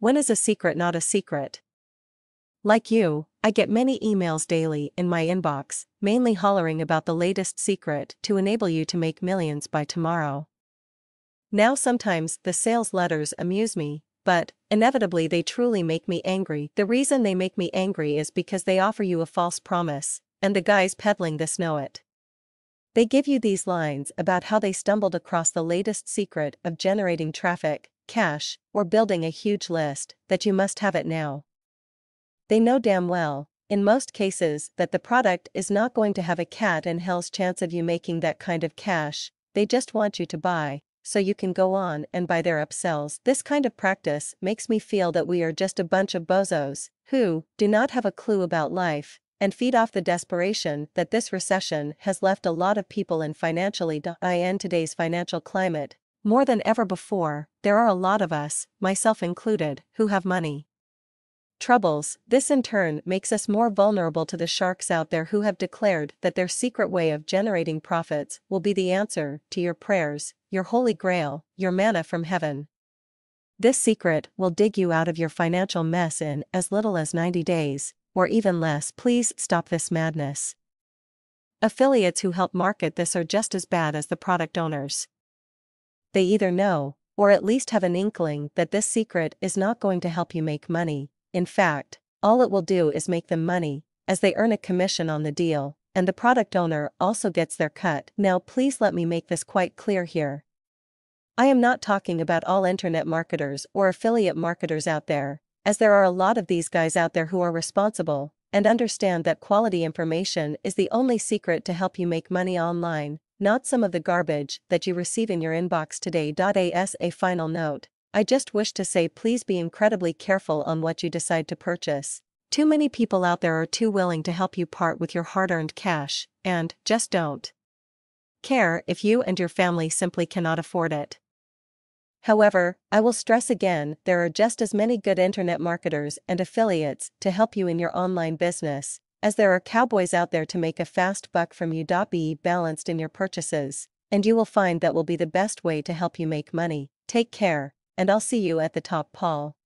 when is a secret not a secret? Like you, I get many emails daily in my inbox, mainly hollering about the latest secret to enable you to make millions by tomorrow. Now sometimes the sales letters amuse me, but, inevitably they truly make me angry. The reason they make me angry is because they offer you a false promise, and the guys peddling this know it. They give you these lines about how they stumbled across the latest secret of generating traffic, cash, or building a huge list, that you must have it now. They know damn well, in most cases, that the product is not going to have a cat in hell's chance of you making that kind of cash, they just want you to buy, so you can go on and buy their upsells. This kind of practice makes me feel that we are just a bunch of bozos, who do not have a clue about life, and feed off the desperation that this recession has left a lot of people in financially in today's financial climate. More than ever before, there are a lot of us, myself included, who have money troubles, this in turn makes us more vulnerable to the sharks out there who have declared that their secret way of generating profits will be the answer to your prayers, your holy grail, your manna from heaven. This secret will dig you out of your financial mess in as little as 90 days, or even less. Please stop this madness. Affiliates who help market this are just as bad as the product owners. They either know, or at least have an inkling that this secret is not going to help you make money, in fact, all it will do is make them money, as they earn a commission on the deal, and the product owner also gets their cut. Now please let me make this quite clear here. I am not talking about all internet marketers or affiliate marketers out there, as there are a lot of these guys out there who are responsible and understand that quality information is the only secret to help you make money online, not some of the garbage that you receive in your inbox today. As a final note, I just wish to say please be incredibly careful on what you decide to purchase. Too many people out there are too willing to help you part with your hard-earned cash, and, just don't care if you and your family simply cannot afford it. However, I will stress again, there are just as many good internet marketers and affiliates to help you in your online business, as there are cowboys out there to make a fast buck from you. Be balanced in your purchases, and you will find that will be the best way to help you make money. Take care and I'll see you at the top Paul.